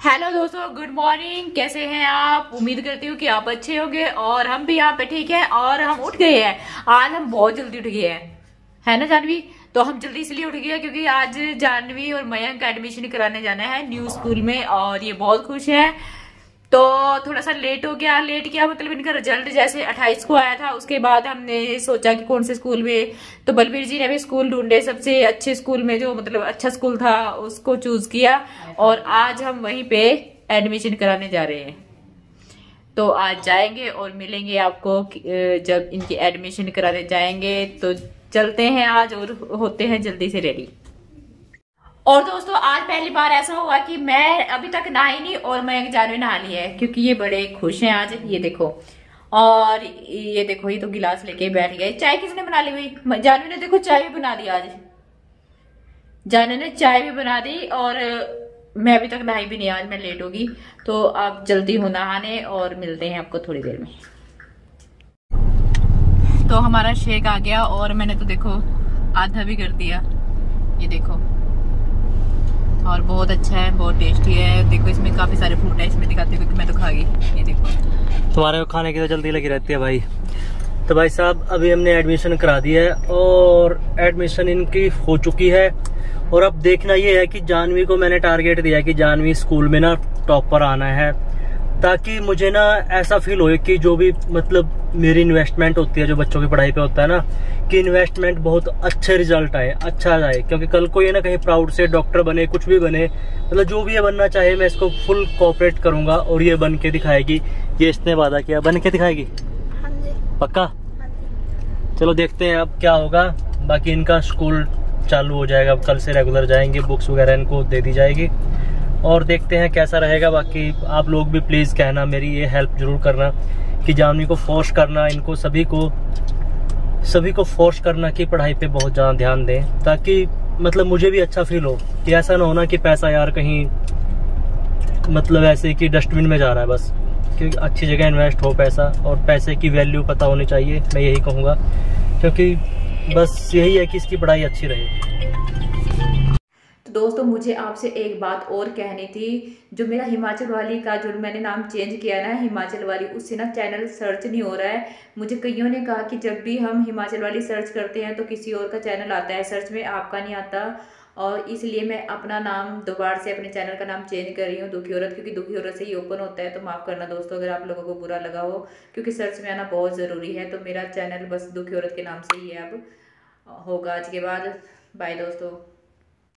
Hello दोस्तों good morning कैसे हैं आप? उम्मीद करती हूँ कि आप अच्छे होंगे और हम भी यहाँ पे ठीक हैं और हम उठ गए हैं। आज हम बहुत जल्दी उठ गए हैं। है ना जानवी? तो हम जल्दी इसलिए उठ गए क्योंकि आज जानवी और मयंक एडमिशन कराने जाना है न्यू स्कूल में और ये बहुत खुश हैं। तो थोड़ा सा लेट हो गया लेट किया मतलब इनका रिज़ल्ट जैसे 28 को आया था, उसके बाद हमने सोचा कि कौन से स्कूल में तो बलबीर जी ने भी स्कूल ढूंढे, सबसे अच्छे स्कूल में जो मतलब अच्छा स्कूल था, उसको चूज़ किया और आज हम वहीं पे एडमिशन कराने जा रहे हैं। तो आज जाएँगे और मिलेंगे आपको जब इनकी एडमिशन कराने जाएँगे तो चलते हैं आज और होते हैं जल्दी से रेडी और दोस्तों, आज पहली बार ऐसा हुआ कि मैं अभी तक नहाई नहीं और मैं जानवी नहा ली है, क्योंकि ये बड़े खुश हैं आज, ये देखो। और ये देखो, ये तो गिलास लेके बैठ गए। चाय किसने बना ली हुई? जानवी ने देखो, चाय भी बना दी आज। जानवी ने चाय भी बना दी और मैं अभी तक नहाई भी नहीं, आज मैं लेट होगी तो आप जल्दी हो नहाने और मिलते हैं आपको थोड़ी देर में। तो हमारा शेक आ गया और मैंने तो देखो, आधा भी कर दिया। ये देखो। और बहुत अच्छा है, बहुत टेस्टी है। देखो, इसमें काफ़ी सारे फ्रूट है, इसमें दिखाते क्योंकि मैं तो खा गई। ये देखो। तुम्हारे को खाने की तो जल्दी लगी रहती है भाई। तो भाई साहब, अभी हमने एडमिशन करा दिया है और एडमिशन इनकी हो चुकी है। और अब देखना ये है कि जानवी को मैंने टारगेट दिया कि जानवी स्कूल में ना टॉप पर आना है। ताकि मुझे ना ऐसा फील हो कि जो भी मतलब मेरी इन्वेस्टमेंट होती है जो बच्चों की पढ़ाई पे होता है ना कि इन्वेस्टमेंट बहुत अच्छे रिज़ल्ट आए अच्छा आए। क्योंकि कल को ये ना कहीं प्राउड से डॉक्टर बने कुछ भी बने मतलब जो भी ये बनना चाहे मैं इसको फुल कोऑपरेट करूँगा और ये बन के दिखाएगी। ये इसने वादा किया। बन के दिखाएगी? हाँ पक्का? हाँ चलो देखते हैं अब क्या होगा। बाकी इनका स्कूल चालू हो जाएगा। अब कल से रेगुलर जाएँगे। बुक्स वगैरह इनको दे दी जाएगी। और देखते हैं कैसा रहेगा। बाकी आप लोग भी प्लीज़ कहना, मेरी ये हेल्प ज़रूर करना कि जानवी को फोर्स करना, इनको सभी को सभी को फोर्स करना कि पढ़ाई पे बहुत ज़्यादा ध्यान दें, ताकि मतलब मुझे भी अच्छा फील हो कि ऐसा ना होना कि पैसा यार कहीं मतलब ऐसे कि डस्टबिन में जा रहा है बस क्योंकि अच्छी जगह इन्वेस्ट हो पैसा और पैसे की वैल्यू पता होनी चाहिए, मैं यही कहूँगा, क्योंकि बस यही है कि इसकी पढ़ाई अच्छी रहे। तो दोस्तों, मुझे आपसे एक बात और कहनी थी। जो मेरा हिमाचल वाली का जो मैंने नाम चेंज किया ना, हिमाचल वाली, उससे ना चैनल सर्च नहीं हो रहा है। मुझे कईयों ने कहा कि जब भी हम हिमाचल वाली सर्च करते हैं तो किसी और का चैनल आता है। सर्च में आपका नहीं आता। और इसलिए मैं अपना नाम दोबारा से अपने चैनल का नाम चेंज कर रही हूँ, दुखी औरत, क्योंकि दुखी औरत से ही ओपन होता है। तो माफ़ करना दोस्तों, अगर आप लोगों को बुरा लगा हो, क्योंकि सर्च में आना बहुत ज़रूरी है। तो मेरा चैनल बस दुखी औरत के नाम से ही है अब, होगा आज के बाद। बाय दोस्तों।